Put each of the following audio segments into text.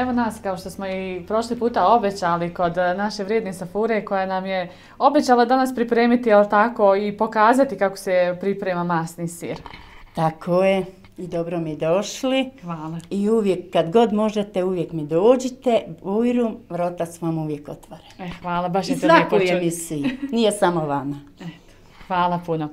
Evo nas, kao što smo i prošli puta obećali kod e, naše vrijedne Safure koja nam je obećala danas pripremiti, jel tako, i pokazati kako se priprema masni sir. Tako je. I dobro mi došli. Hvala. I uvijek, kad god možete, uvijek mi dođite. Bujrum, vrata su vam uvijek otvorene. E, hvala, baš je to lijepo čuti. emisiji. Nije samo vama. Hvala puno.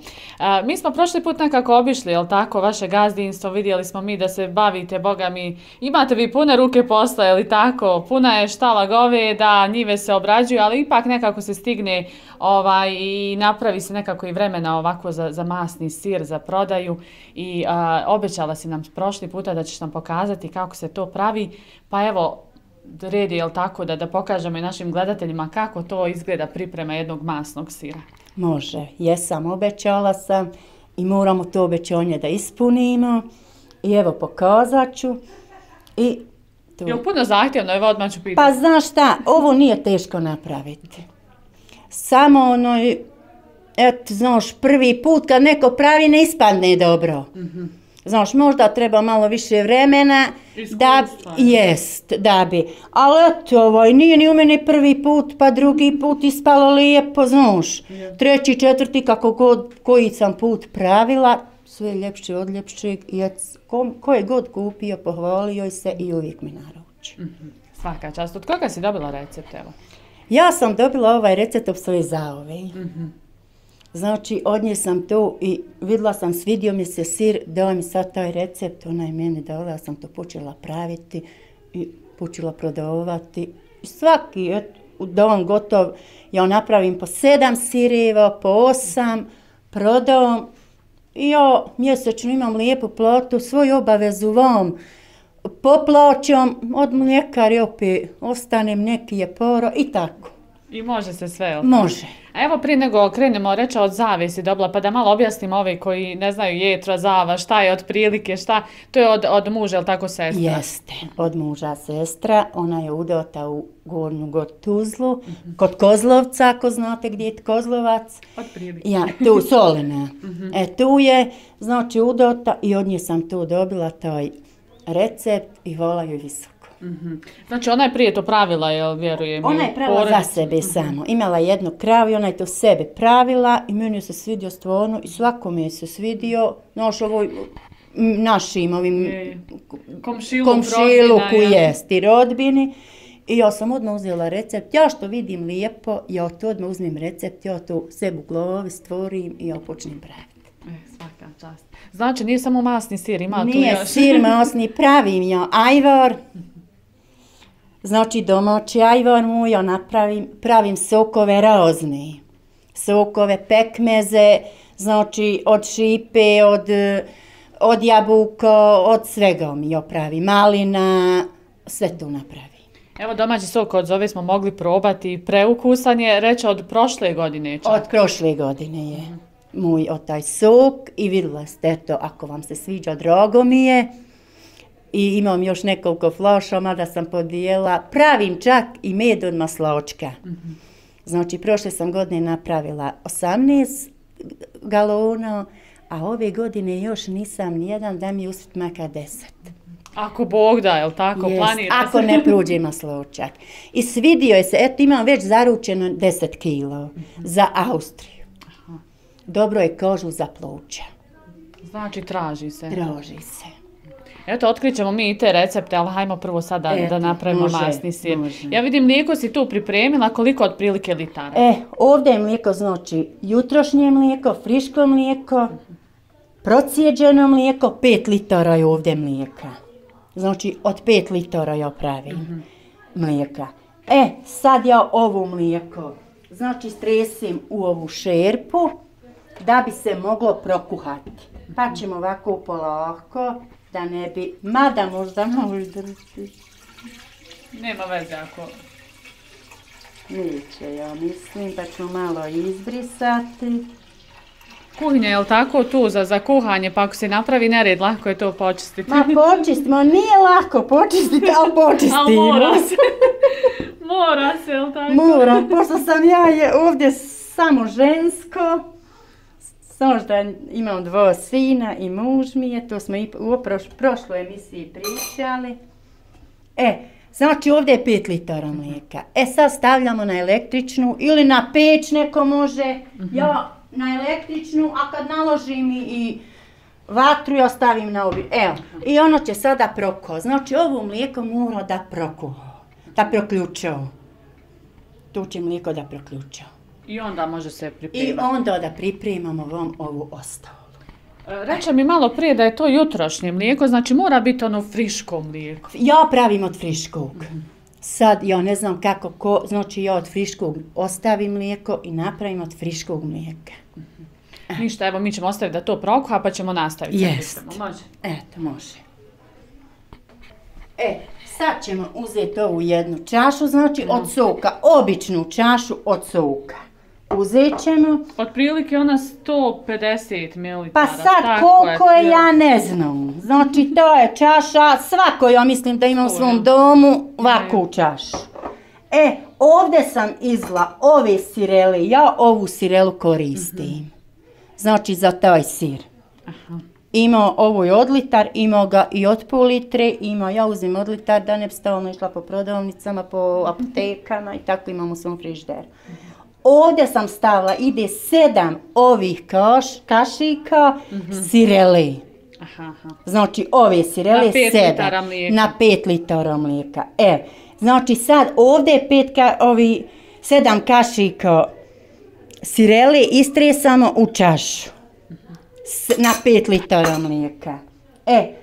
Mi smo prošli put nekako obišli, jel tako, vaše gazdinstvo, vidjeli smo mi da se bavite, boga mi, imate vi pune ruke posla, jel tako, puna je štala goveda, njive se obrađuju, ali ipak nekako se stigne ovaj, i napravi se nekako i vremena ovako za, za masni sir, za prodaju i obećala si nam prošli puta da ćeš nam pokazati kako se to pravi, pa evo, red je, jel tako, da, da pokažemo i našim gledateljima kako to izgleda priprema jednog masnog sira. Može. Jesam, obećala sam i moramo to obećanje da ispunimo. I evo, pokazat ću. I tu. Jel puno zahtjevno, evo odmah ću pitati. Pa znaš šta, ovo nije teško napraviti. Samo ono, eto, znaš, prvi put kad neko pravi ne ispadne dobro. Znaš, možda treba malo više vremena da, jest, da bi. Ali eto, ovaj, nije ni u meni prvi put, pa drugi put ispalo lijepo, znaš. Treći, četvrti, kako god, koji sam put pravila, sve ljepše od ljepšeg. I ko, je god kupio, pohvalio se i uvijek mi naruči. Svaka čast. Od koga si dobila recept, evo? Ja sam dobila ovaj recept od svoje zaove. Znači, od nje sam to i vidjela sam, svidio mi se sir, dao mi sad taj recept, ona je meni dala, ja sam to počela praviti i počela prodavati. Svaki, et, dan gotov, ja napravim po sedam sireva, po osam, prodam i ja mjesečno imam lijepu platu, svoju obavezu vam poplaćam, od mljekari opet ostanem neki je poro i tako. I može se sve, jel? Može. A evo prije nego krenemo reći od zave si dobila, pa da malo objasnimo ovi koji ne znaju jetra, zava, šta je otprilike, šta, to je od, od muža, jel tako sestra? Jeste, od muža sestra, ona je udota u Gornju god Tuzlu, kod Kozlovca, ako znate gdje je Kozlovac. Otprilike. Ja, tu, Solina. E, tu je, znači, udota i od nje sam tu dobila taj recept i hvala joj visoko. Znači ona je prije to pravila, jel vjerujem? Ona je pravila za sebe samo. Imala jednu kravu i ona je to sebe pravila i meni se svidio stvarno i svakome je se svidio. Znaš, ovoj našim ovim Je, komšiluku jest i rodbini. I ja sam odmah uzela recept. Ja što vidim lijepo, ja to odmah uzmem recept, ja to sebi u glavi stvorim i ja počnem praviti. E, svaka čast. Znači nije samo masni sir, ima tu Nije još. sir masni, pravim ja ajvar. Znači domaći ajvar mu ja napravim, pravim sokove razne. Sokove, pekmeze, znači od šipe, od, od jabuka, od svega mi ja pravim. Malina, sve to napravim. Evo domaći sok od zove smo mogli probati, preukusan je, reći od prošle godine čak. Od prošle godine je moj od taj sok i vidjela ste, eto, ako vam se sviđa, drago mi je. I imam još nekoliko flaša, mada sam podijela. Pravim čak i med od maslačka. Znači, prošle sam godine napravila 18 galona, a ove godine još nisam nijedan da mi uspjet makar 10. Ako Bog da, jel tako, Jest, planira ako ne prođe masločak. I svidio je se, eto imam već zaručeno 10 kilo za Austriju. Dobro je kožu za pluća. Znači traži se. Droži se. Eto, otkrićemo mi i te recepte, ali hajmo prvo sad da, da napravimo može, masni sir. može. Ja vidim mlijeko si tu pripremila, koliko otprilike litara? E, ovdje je mlijeko, znači jutrošnje mlijeko, friško mlijeko, procijeđeno mlijeko, 5 litara je ovdje mlijeka. Znači, od 5 litara ja pravim mlijeka. E, sad ja ovo mlijeko, znači stresim u ovu šerpu da bi se moglo prokuhati. Pa ćemo ovako polako, da ne bi, mada možda malo izdrži. Nema veze ako... Neće, ja mislim, pa ću malo izbrisati. Kuhinja je li tako tu za, za kuhanje, pa ako se napravi nered, lako je to počistiti. Ma počistimo, nije lako počistiti, ali počistimo. Ali mora se. mora se, jel tako? Mora, pošto sam ja je ovdje samo žensko, samo što imam dva sina i muž mi je, to smo i u proš, prošloj emisiji pričali. E, Znači ovdje je 5 litara mlijeka. E sad stavljamo na električnu ili na peć neko može. Ja na električnu, a kad naložim i, vatru ja stavim na obi. Evo, i ono će sada proko. Znači ovo mlijeko mora da prokuha, da proključao. Tu će mlijeko da proključao. I onda može se I pripremati. onda da pripremamo vam ovu ostavu. E, Reče mi malo prije da je to jutrošnje mlijeko, znači mora biti ono friško mlijeko. Ja pravim od friškog. Sad ja ne znam kako ko, znači ja od friškog ostavim mlijeko i napravim od friškog mlijeka. Ništa, evo mi ćemo ostaviti da to prokuha pa ćemo nastaviti. Jest. Može. Eto, može. E, sad ćemo uzeti ovu jednu čašu, znači od soka, običnu čašu od soka. Uzet ćemo, Otprilike ona 150 ml. pa sad koliko je, ja ne znam. Znači, to je čaša, svako ja mislim da ima u svom domu ovakvu čašu. E, ovdje sam izla ove sirele, ja ovu sirelu koristim. Znači, za taj sir. Imao ovo je od litar, imao ga i od pol litre, imao ja uzim od litar da ne bi stalno išla po prodavnicama, po apotekama i tako imam u svom frižderu. Ovdje sam stavila, ide sedam ovih kaš, kašika sirele. Aha, aha. Znači ove sirele Na pet sedam. litara mlijeka. Na pet litara mlijeka. E, znači sad ovdje je pet ka, ovi, sedam kašika sirele istresamo u čašu. S, na pet litara mlijeka. E,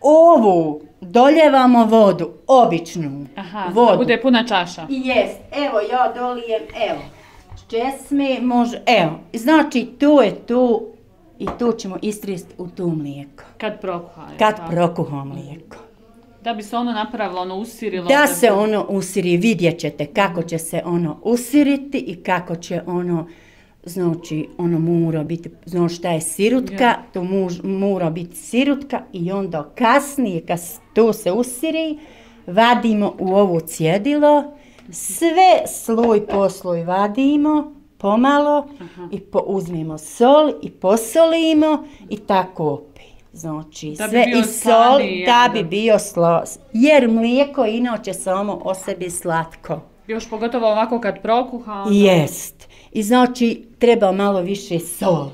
ovu doljevamo vodu, običnu Aha, da vodu. bude puna čaša. Jest, evo ja dolijem, evo, česme, može, evo, znači to je tu i tu ćemo istresti u tu mlijeko. Kad prokuha. je Kad tako? prokuha mlijeko. Da bi se ono napravilo, ono usirilo. Da se ono usiri, vidjet ćete kako će se ono usiriti i kako će ono, znači ono mora biti, znači šta je sirutka, Ja. to muž, mora biti sirutka i onda kasnije kad to se usiri, vadimo u ovo cjedilo, sve sloj po sloj vadimo, pomalo i po, uzmemo sol i posolimo i tako opet. Znači, Da bi sve i sol da bi bio slo, jer mlijeko inače samo o sebi slatko. Još pogotovo ovako kad prokuha. onda- Jest. I znači treba malo više soli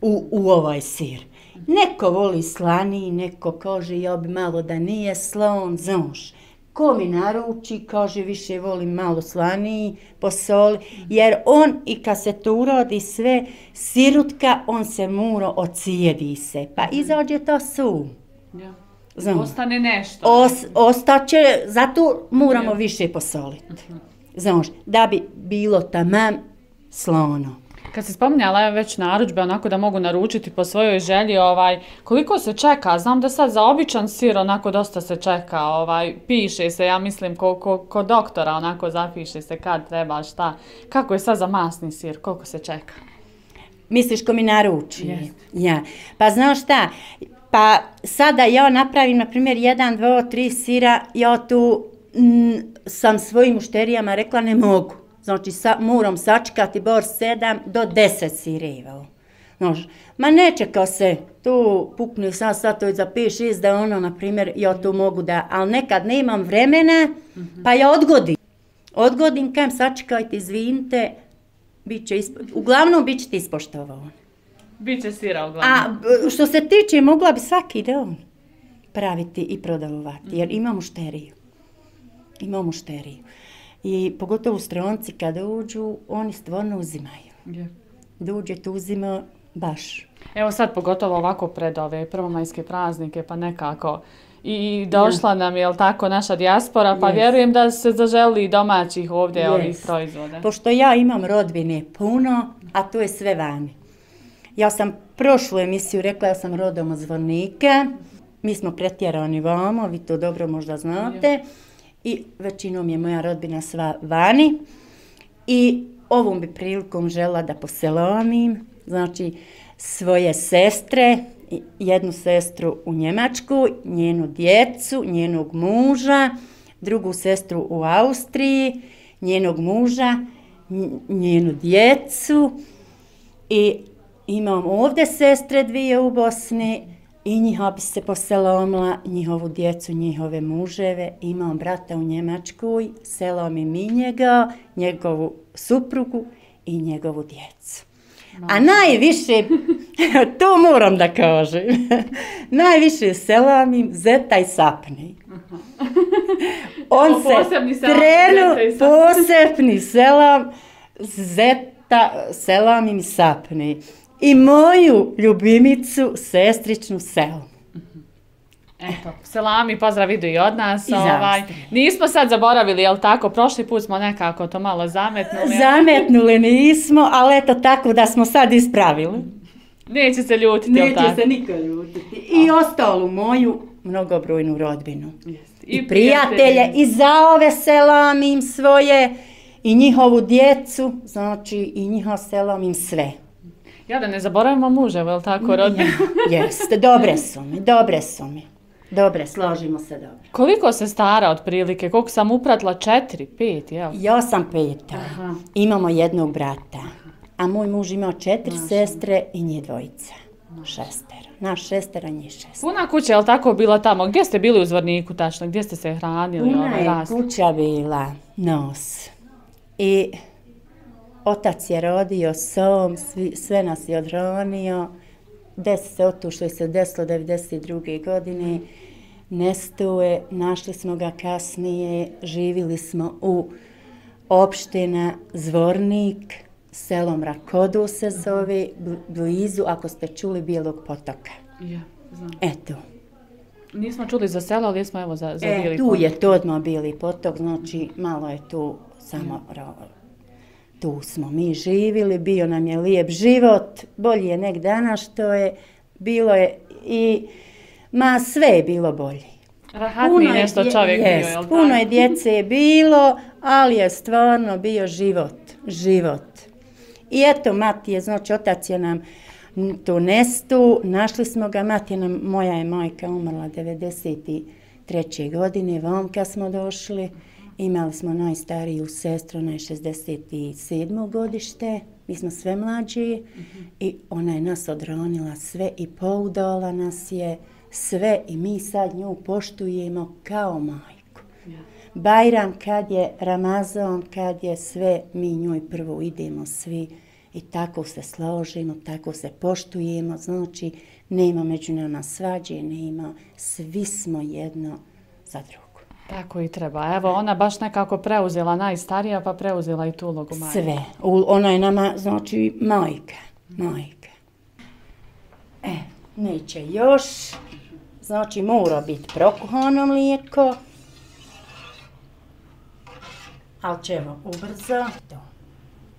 u, u ovaj sir. Neko voli slaniji, neko kaže ja bi malo da nije slon, znaš. Ko mi naruči, kaže više volim malo slaniji po soli, jer on i kad se to uradi sve, sirutka, on se muro ocijedi se, pa izađe to su. Ja. Znam. Ostane nešto. Os, ostaće, zato moramo više posoliti. Znaš, da bi bilo tamam slono. Kad se spominjala već narudžbe, onako da mogu naručiti po svojoj želji, ovaj, koliko se čeka? Znam da sad za običan sir onako dosta se čeka, ovaj, piše se, ja mislim, ko, ko, ko doktora onako zapiše se kad treba, šta. Kako je sad za masni sir, koliko se čeka? Misliš ko mi naruči? Jest. Ja. Pa znaš šta, pa sada ja napravim, na primjer, jedan, dva, tri sira, ja tu mm, sam svojim mušterijama rekla ne mogu. Znači, sa, moram sačekati bar sedam do deset sireva. Znaš, ma ne čeka se, tu pukne sad satovi za 5-6 da ono, na primjer, ja tu mogu da, ali nekad nemam vremena, pa ja odgodim. Odgodim, kajem sačekajte, izvinite, bit će ispo... uglavnom bit ćete ispoštovani. Biće sira uglavnom. A što se tiče, mogla bi svaki dan praviti i prodavovati, jer imamo šteriju. Imamo šteriju. I pogotovo stranci kad uđu, oni stvarno uzimaju. Je. Dođete uzima baš. Evo sad pogotovo ovako pred ove prvomajske praznike, pa nekako i došla nam, jel tako, naša dijaspora, pa vjerujem da se zaželi domaćih ovdje ovih proizvoda. Pošto ja imam rodbine puno, a to je sve vani. Ja sam prošlu emisiju rekla, ja sam rodom od Zvornika. Mi smo pretjerani vamo, vi to dobro možda znate. I većinom je moja rodbina sva vani. I ovom bi prilikom žela da poselamim, znači svoje sestre, jednu sestru u Njemačku, njenu djecu, njenog muža, drugu sestru u Austriji, njenog muža, nj- njenu djecu i imam ovdje sestre dvije u Bosni, i njiha bi se poselomila, njihovu djecu, njihove muževe. Imam brata u Njemačkoj, selomi mi njega, njegovu suprugu i njegovu djecu. A najviše, to moram da kažem, najviše selamim zeta i sapni. On se trenu, i posebni selam zeta, selamim i sapni. I moju ljubimicu, sestričnu selu. Eto, selami, pozdrav idu i od nas. I ovaj. Nismo sad zaboravili, jel tako? Prošli put smo nekako to malo zametnuli. Zametnuli nismo, ali eto tako da smo sad ispravili. Neće se ljutiti, jel tako? niko ljutiti. I ostalu moju mnogobrojnu rodbinu. Jest. I, prijatelje, i za ove selamim svoje, i njihovu djecu, znači i njihov selamim sve. Ja da ne zaboravimo muževo, jel tako, rodbinu? Jeste, dobre su mi, dobre su mi. Dobre, složimo se dobro. Koliko se stara otprilike? Koliko sam upratila? Četiri, pet, jel? Ja sam peta, Aha. imamo jednog brata, a moj muž imao četiri sestre i njih dvojica. Šestero. Naš šestero, njih šest. Puna kuća, jel tako, bila tamo? Gdje ste bili u Zvorniku tačno? Gdje ste se hranili? Puna ovaj, je rasli? kuća bila nos. I otac je rodio som, svi, sve nas je odronio. Desi se otu što je se desilo 92. godine. Nestao je, našli smo ga kasnije, živili smo u opština Zvornik, selom Rakodu se zove, bl- blizu, ako ste čuli, Bijelog potoka. Ja, znam. Eto. Nismo čuli za selo, ali smo evo za, za E, Bijeli tu potok. je to odmah bili potok, znači malo je tu samo ro- tu smo mi živili, bio nam je lijep život, bolji je nek danas što je, bilo je i, ma sve je bilo bolje. Rahatniji nešto čovjek bio, jel puno je djece je bilo, ali je stvarno bio život, život. I eto, mati je, znači otac je nam tu nestu, našli smo ga, mati je nam, moja je majka umrla 93. godine, vamka smo došli, imali smo najstariju sestru, ona je 67. godište, mi smo sve mlađi i ona je nas odronila sve i poudala nas je sve i mi sad nju poštujemo kao majku. Ja. Bajram kad je Ramazan, kad je sve, mi njoj prvo idemo svi i tako se složimo, tako se poštujemo, znači nema među nama svađe, nema, svi smo jedno za drugo. Tako i treba. Evo, ona baš nekako preuzela najstarija, pa preuzela i tu ulogu majke. Sve. Ona je nama, znači, majka. Majka. E, neće još. Znači, mora biti prokuhano mlijeko. Ali ćemo ubrzo.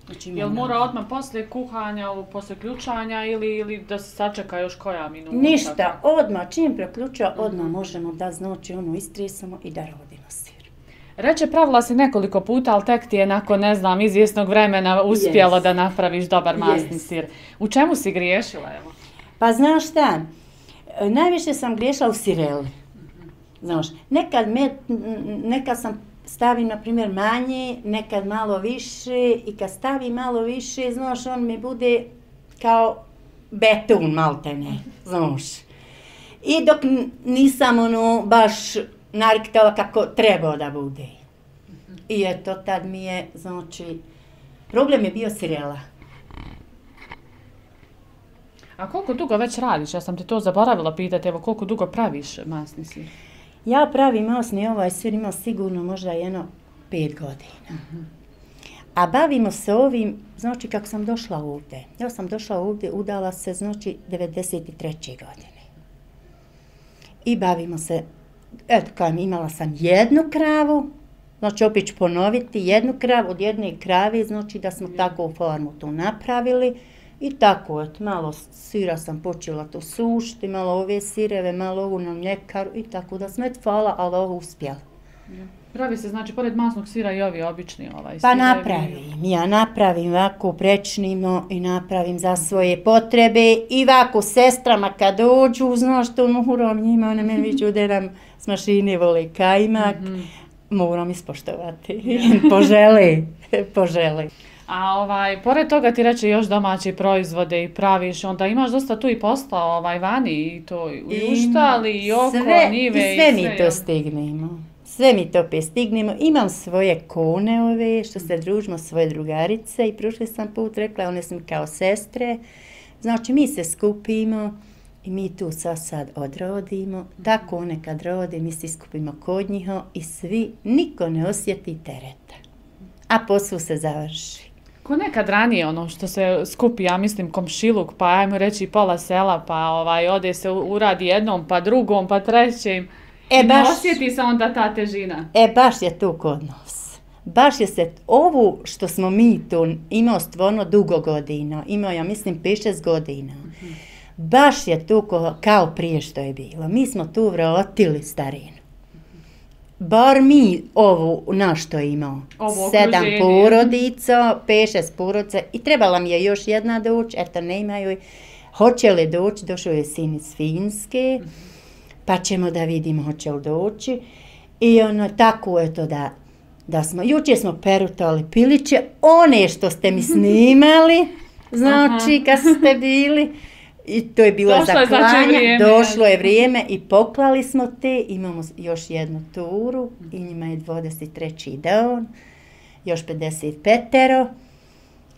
Znači, Jel mora odmah poslije kuhanja, poslije ključanja ili, ili da se sačeka još koja minuta? Ništa, odmah, čim preključa, odmah možemo da znači ono istresamo i da rodimo sir. Reče, pravila si nekoliko puta, ali tek ti je nakon, ne znam, izvjesnog vremena uspjelo da napraviš dobar masni sir. U čemu si griješila, evo? Pa znaš šta, e, najviše sam griješila u sireli. Znaš, nekad, me, nekad sam stavim, na primjer, manje, nekad malo više i kad stavim malo više, znaš, on mi bude kao beton maltene, znaš. I dok nisam ono baš nariktala kako trebao da bude. I eto, tad mi je, znači, problem je bio sirela. A koliko dugo već radiš? Ja sam te to zaboravila pitati, evo koliko dugo praviš masni sir? Ja pravim masni ovaj sir ima sigurno možda jedno pet godina. A bavimo se ovim, znači kako sam došla ovdje. Ja sam došla ovdje, udala se znači 93. godine. I bavimo se, eto kajem, imala sam jednu kravu, znači opet ću ponoviti, jednu kravu od jedne krave, znači da smo tako u formu to napravili. I tako, eto, malo sira sam počela to sušiti, malo ove sireve, malo ovu na mljekaru i tako da smo, eto, hvala, ali ovo uspjela. Pravi se, znači, pored masnog sira i ovi obični ovaj Pa sirevi. napravim, ja napravim ovako prečnimo i napravim za svoje potrebe i ovako sestrama kad dođu, znaš što moram njima, one meni viću da nam s mašine vole kajmak, moram ispoštovati, požele, požele. A ovaj, pored toga ti reče još domaći proizvode i praviš, onda imaš dosta tu i posla ovaj, vani i to i u štali i oko, sve, nive i sve mi to stignemo. Sve mi to stignemo. Imam svoje kone ove, što se družimo, svoje drugarice i prošli sam put rekla, one su mi kao sestre. Znači, mi se skupimo i mi tu sad sad odrodimo. Tako one kad rode, mi se iskupimo kod njiho i svi, niko ne osjeti tereta. A poslu se završi. Ko nekad ranije ono što se skupi, ja mislim komšiluk, pa ajmo reći pola sela, pa ovaj, ode se uradi jednom, pa drugom, pa trećim. E, baš, osjeti se onda ta težina. e, baš je tu kod nas. Baš je se, ovu što smo mi tu imao stvarno dugo godina, imao ja mislim 5-6 godina. Baš je tu ko, kao prije što je bilo. Mi smo tu vratili starinu. Bar mi ovu na što imao. Ovo Sedam porodica, 5-6 porodica i trebala mi je još jedna doći, eto ne imaju. Hoće li doći, došao je sin iz Finske, pa ćemo da vidimo hoće li doći. I ono, tako je to da, da smo, jučer smo perutali piliće, one što ste mi snimali, znači kad ste bili, i to je bilo Došlo za klanje, došlo je vrijeme i poklali smo te, imamo još jednu turu i njima je 23. dan, još 55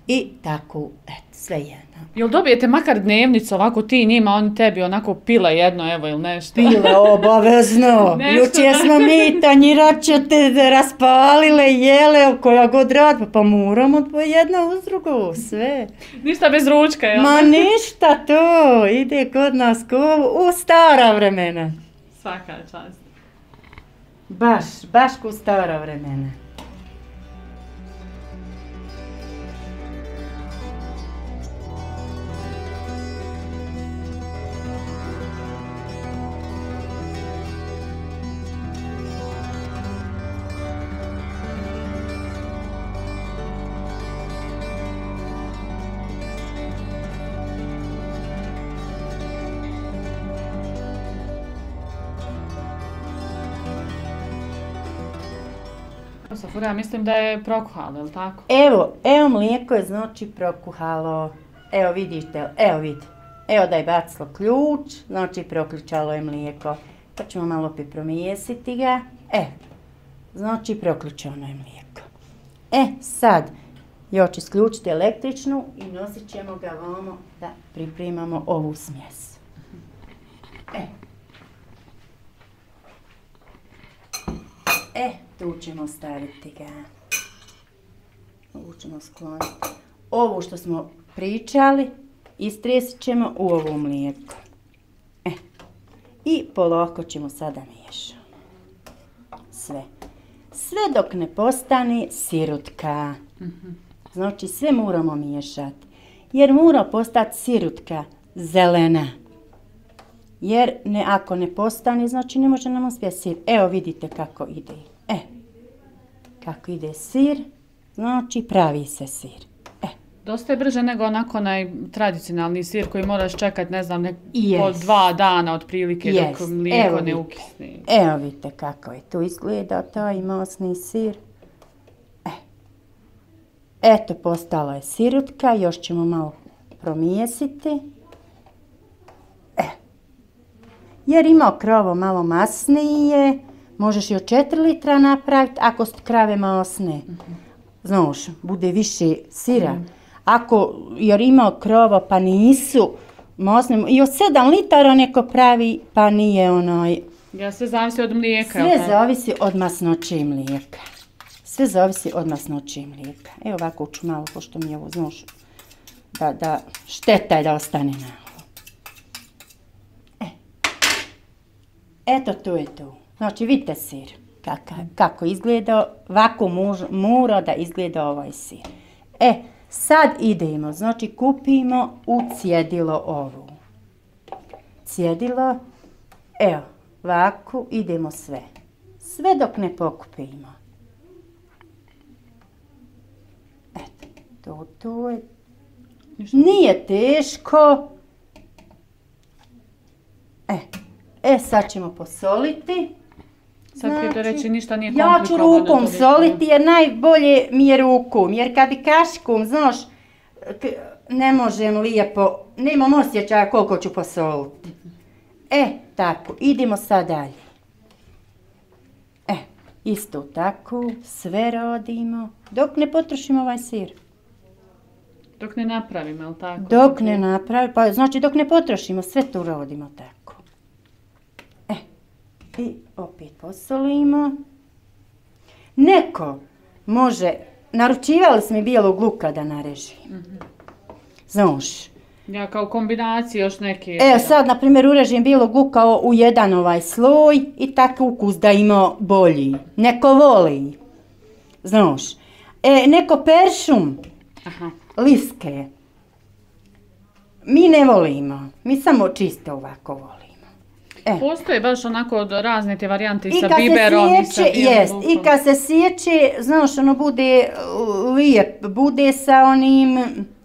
i tako, eto, sve jedno. Jel dobijete makar dnevnicu ovako ti njima, oni tebi onako pile jedno evo ili nešto? Bilo obavezno. Da- smo mi tanjiračete raspalile, jele, koja god rad, pa, pa moramo po jedna uz drugu, sve. Ništa bez ručka, jel? Ma ništa to, ide kod nas ko u stara vremena. Svaka čast. Baš, baš ko stara vremena. Safura, ja mislim da je prokuhalo, jel tako? Evo, evo mlijeko je znači prokuhalo. Evo vidite, evo vidi. Evo da je bacilo ključ, znači proključalo je mlijeko. Pa ćemo malo opet promijesiti ga. E, znači proključano je mlijeko. E, sad, još isključite električnu i nosit ćemo ga vamo da pripremamo ovu smjes. E. E, tu ćemo staviti ga. Ovu ćemo skloniti. Ovu što smo pričali, istresit ćemo u ovo mlijeko. E. I polako ćemo sada miješati. Sve. Sve dok ne postane sirutka. Znači sve moramo miješati. Jer mora postati sirutka zelena. Jer ako ne postane, znači ne može nam uspjeti sir. Evo vidite kako ide. E, kako ide sir, znači pravi se sir. E, Dosta je brže nego onako onaj tradicionalni sir koji moraš čekat, ne znam, nek, po Jest. dva dana otprilike dok mlijeko evo ne ukisne. evo vidite kako je tu izgleda taj masni sir. E, eto postala je sirutka, još ćemo malo promijesiti. E, jer ima krovo malo masnije, možeš i od 4 litra napraviti ako su krave masne. Znaš, bude više sira. Ako, jer ima krovo pa nisu masne, i od 7 litara neko pravi pa nije onaj, Ja sve zavisi od mlijeka. sve zavisi od masnoće mlijeka. Sve zavisi od masnoće mlijeka. Evo ovako ću malo, pošto mi je ovo, znaš, da, da šteta je da ostane na ovo. E. Eto, to je to. Znači, vidite sir. Kaka, kako izgleda, ovako muž- mora da izgleda ovaj sir. E, sad idemo, znači kupimo u cjedilo ovu. Cjedilo, evo, ovako idemo sve. Sve dok ne pokupimo. Eto, to, to je. Nije teško. E, e sad ćemo posoliti. Sad znači, to reći ništa nije Ja ću rukom soliti jer najbolje mi je rukom. Jer kad bi kaškom, znaš, ne možem lijepo, nemam osjećaja koliko ću posoliti. E, tako, idemo sad dalje. E, isto tako, sve radimo, dok ne potrošimo ovaj sir. Dok ne napravimo, jel tako? Dok ne napravimo, pa znači dok ne potrošimo, sve to radimo tako. I opet posolimo. Neko može, naručivali smo i bijelog luka da nareži. Mm Znaš, ja, kao kombinaciji još neke... E, sad, na primjer, urežim bilo gukao u jedan ovaj sloj i tako ukus da ima bolji. Neko voli. Znaš. E, neko peršum. Aha. Liske. Mi ne volimo. Mi samo čisto ovako volimo. E. Postoje baš onako razne te varijante i sa biberom i sa jest, I kad se sjeće, znaš, ono bude lijep, bude sa onim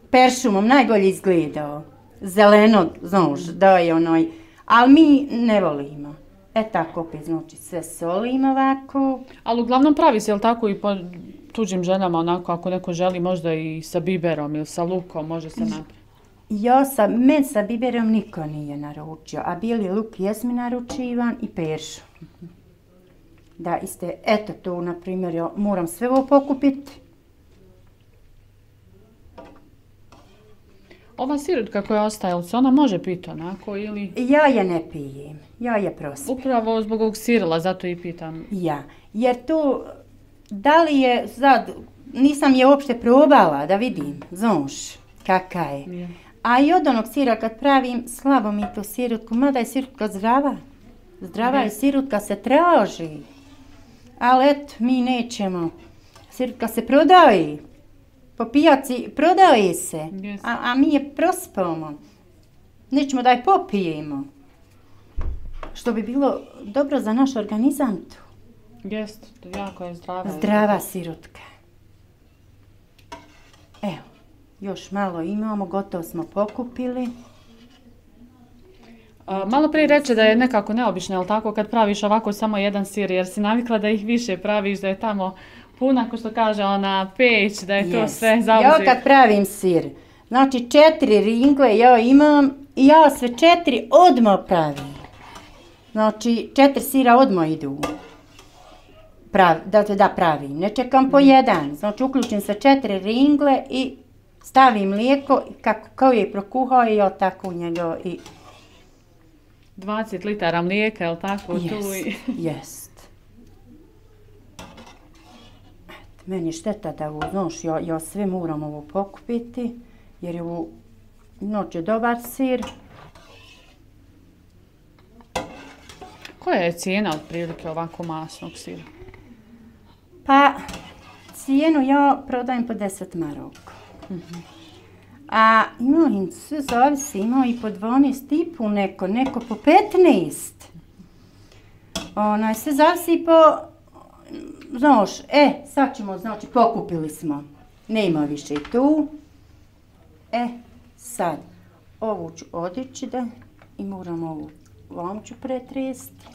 peršumom najbolje izgledao. Zeleno, znaš, da je onoj, ali mi ne volimo. E tako opet, znači sve solimo ovako. Ali uglavnom pravi se, jel tako, i po tuđim ženama, onako, ako neko želi možda i sa biberom ili sa lukom, može se napraviti. Ja sam, men sa biberom niko nije naručio, a bili luk jesmi naručivan i peršu. Da, iste, eto tu, na primjer, ja moram sve ovo pokupiti. Ova sirutka koja ostaje, se ona može piti onako ili... Ja je ne pijem, ja je prosim. Upravo zbog ovog sirila, zato i pitam. Ja, jer tu, da li je sad, nisam je uopšte probala da vidim, znaš, kaka je. A i od onog sira kad pravim, slabo mi tu sirutku, mada je sirutka zdrava. Zdrava je sirutka, se traži. Ali eto, mi nećemo. Sirutka se prodaje po pijaci prodaje se, a, a mi je prospamo. Nećemo da je popijemo. Što bi bilo dobro za naš organizam tu. Jest, jako je zdrava. Zdrava sirutka. Evo, još malo imamo, gotovo smo pokupili. malo prije reče da je nekako neobično, ali tako kad praviš ovako samo jedan sir, jer si navikla da ih više praviš, da je tamo puna, ko što kaže, ona peć, da je to sve zauži. Ja kad pravim sir, znači četiri ringle ja imam i ja sve četiri odmah pravim. Znači četiri sira odmah idu. Da, da pravim, ne čekam po mm. jedan. Znači uključim se četiri ringle i stavim mlijeko i kako, kao je prokuhao i ja tako u njega i... 20 litara mlijeka, je li tako? Yes, tu i... yes. Meni šteta da ovo, znaš, ja, ja sve moram ovo pokupiti, jer je ovo, noć je dobar sir. Koja je cijena otprilike ovako masnog sira? Pa, cijenu ja prodajem po 10 maroko. A ima i sve zavisi, ima i po 12 i po neko, neko po 15. Onaj, sve zavisi po znaš, e, sad ćemo, znači, pokupili smo. Nema više tu. E, sad, ovu ću odići da i moram ovu vam ću pretresti.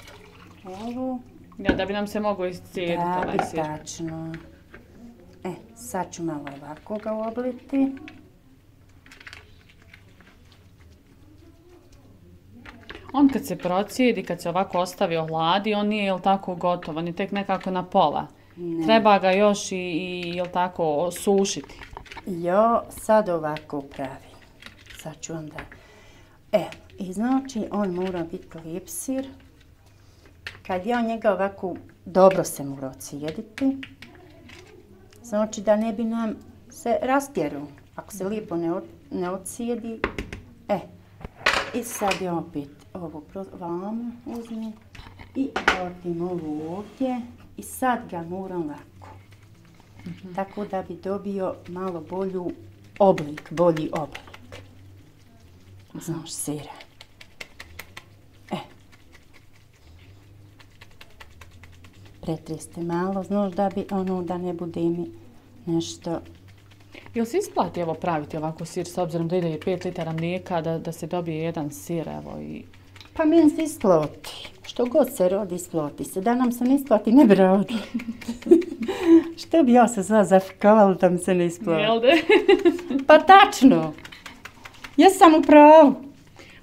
Ovu. Ja, da bi nam se moglo iscijediti ovaj sir. Da, tačno. E, sad ću malo ovako ga obliti. On kad se procijedi, kad se ovako ostavi ohladi, on nije, jel tako, gotov, on je tek nekako na pola. Treba ga još i, i jel tako, osušiti. Jo, sad ovako pravi. Sad ću onda... E, i znači on mora biti lijep sir. Kad ja njega ovako dobro se mora ocijediti, znači da ne bi nam se rastjeru. Ako se lijepo ne, ne e, i sad je opet ovo vam uzmem i vrtim ovo ovdje i sad ga moram lako. Mhm. Tako da bi dobio malo bolju oblik, bolji oblik. Znaš, sira. E. Pretreste malo, znaš da bi ono, da ne bude mi nešto Jel se isplati evo praviti ovako sir s obzirom da ide 5 litara mlijeka da, da se dobije jedan sir evo i... Pa meni se isplati. Što god se rodi, isplati se. Da nam se ne isplati, ne bi rodi. Što bi ja se zva zafikavala da mi se ne isplati? Jel de? Pa tačno. Ja sam u pravu.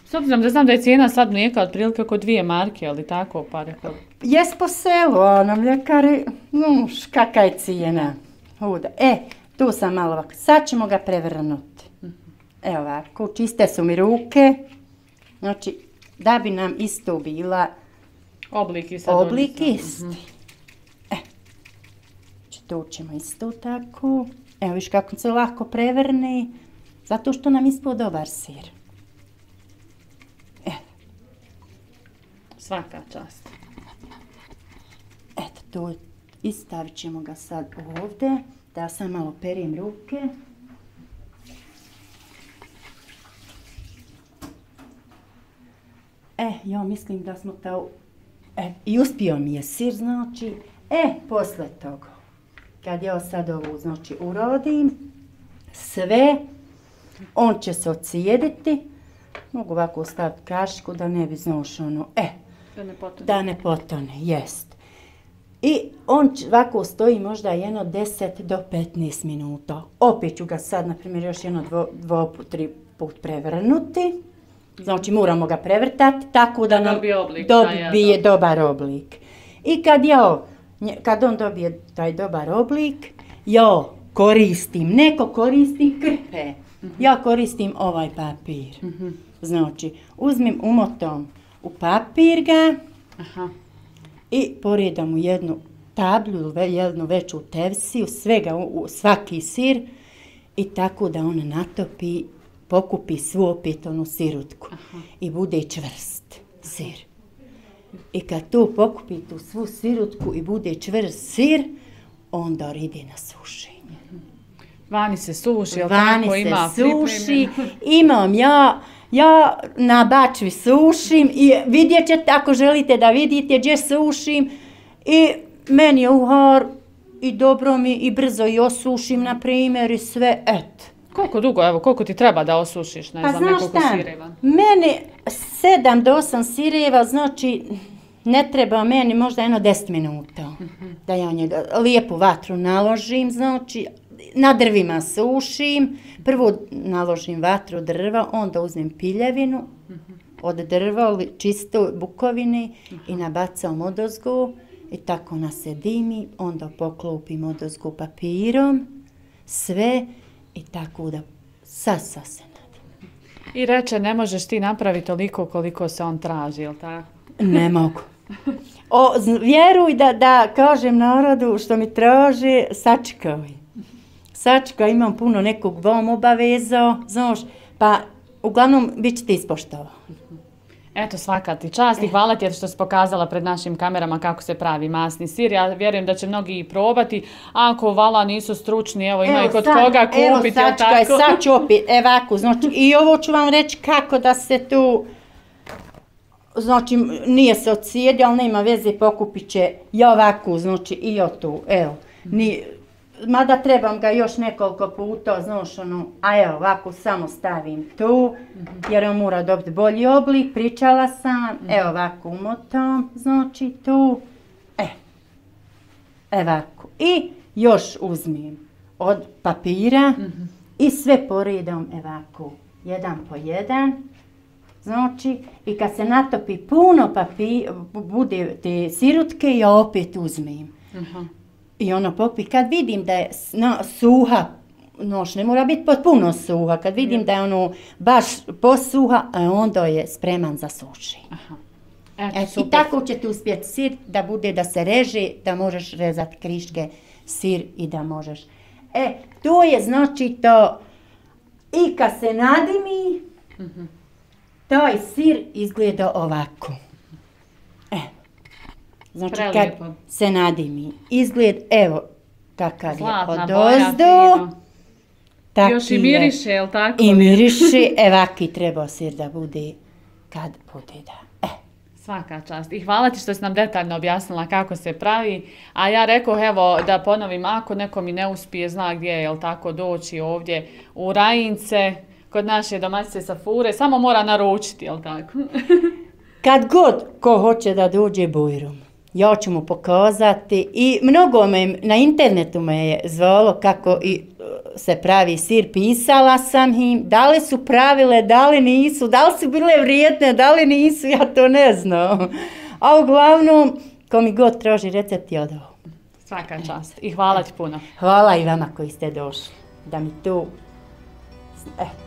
S obzirom da znam da je cijena sad mlijeka otprilike oko dvije marke, ali tako, pa rekao. Jes po selu, a na mljekari, no, kakva je cijena. Huda. E, tu sam malo ovako. Sad ćemo ga prevrnuti. Evo ovako, čiste su mi ruke. Znači, da bi nam isto bila Oblik i sad oblik odnosno. isti. E, znači tu ćemo isto tako. Evo viš kako se lako prevrne. Zato što nam ispod dobar sir. E, Svaka čast. Eto, to i stavit ćemo ga sad ovdje, da sam malo perim ruke. E, ja mislim da smo to... E, i uspio mi je sir, znači. E, posle toga, kad ja sad ovu, znači, urodim, sve, on će se ocijediti. Mogu ovako staviti kašiku da ne bi znaš ono, e, Da ne potone. da ne potone, jest. I on ovako stoji možda jedno 10 do 15 minuta. Opet ću ga sad, na primjer, još jedno dvo, dvo tri put prevrnuti. Znači moramo ga prevrtati tako da nam Dobije oblik, dobar oblik. I kad ja, kad on dobije taj dobar oblik, ja koristim, neko koristi krpe, ja koristim ovaj papir. Znači, uzmem umotom u papir ga, Aha. I poredam u jednu ve- jednu veću tevsiju, svega, u, svaki sir i tako da on natopi, pokupi svu opet onu sirutku i bude čvrst sir. I kad tu pokupi tu svu sirutku i bude čvrst sir, onda ide na sušenje. Vani se suši, jel Vani tako? se Ima suši, imam ja, ja na bačvi sušim i vidjet ćete ako želite da vidite gdje sušim i meni je uhar i dobro mi i brzo i osušim na primjer i sve, eto. Koliko dugo, evo, koliko ti treba da osušiš, ne Pa znam, nekoliko sireva? meni 7 do 8 sireva, znači ne treba meni možda jedno 10 minuta da ja njega lijepu vatru naložim, znači na drvima sušim, prvo naložim vatru drva, onda uzmem piljevinu od drva, čisto bukovine i nabacam odozgu i tako ona se dimi, onda poklopim odozgu papirom, sve i tako da sasa se nadim. I reče, ne možeš ti napraviti toliko koliko se on traži, jel tako? Ne mogu. O, vjeruj da, da kažem narodu što mi traže, sačekaj. Sačekaj, imam puno nekog vam obaveza, znaš, pa uglavnom bit ćete ispoštovao. Eto, svaka ti čast i hvala ti što si pokazala pred našim kamerama kako se pravi masni sir. Ja vjerujem da će mnogi i probati. Ako vala nisu stručni, evo ima i kod koga kupiti, evo sačekaj, tako? sad ću opet, evako, znači, i ovo ću vam reći kako da se tu, znači, nije se ocijedi, ali nema veze, pokupit će i ovako, znači, i o tu, evo, ni, mada trebam ga još nekoliko puta, znaš, ono, a evo, ovako samo stavim tu, jer on mora dobiti bolji oblik, pričala sam, vam, evo ovako umotam, znači, tu, e, Evako. I još uzmem od papira i sve poredom evako. Jedan po jedan. Znači, i kad se natopi puno papira, bude te sirutke, ja opet uzmem. Aha. I ono pokupi. Kad vidim da je na, suha, noš ne mora biti potpuno suha, kad vidim da je ono baš posuha, a onda je spreman za suši. Eto, E, I tako ćete uspjeti sir da bude da se reže, da možeš rezati kriške sir i da možeš. E, to je znači to, i kad se nadimi, taj sir izgleda ovako. Znači Prelijepo. kad se nadimi, izgled, evo, kakav je Zlatna od boja, ozdo, fino. taki Još i je. miriše, jel tako? I miriše, evaki treba sir da bude, kad bude da, e. Svaka čast. I hvala ti što si nam detaljno objasnila kako se pravi. A ja rekao, evo, da ponovim, ako neko mi ne uspije, zna gdje je, jel tako, doći ovdje u Rajince, kod naše domaćice sa fure, samo mora naručiti, jel tako? kad god ko hoće da dođe bujrum, ja ću mu pokazati i mnogo me, na internetu me je zvalo kako i uh, se pravi sir, pisala sam im, da li su pravile, da li nisu, da li su bile vrijedne, da li nisu, ja to ne znam. A uglavnom, ko mi god traži recept, ja dao. Svaka čast i hvala ti puno. Hvala i vama koji ste došli, da mi tu, eh,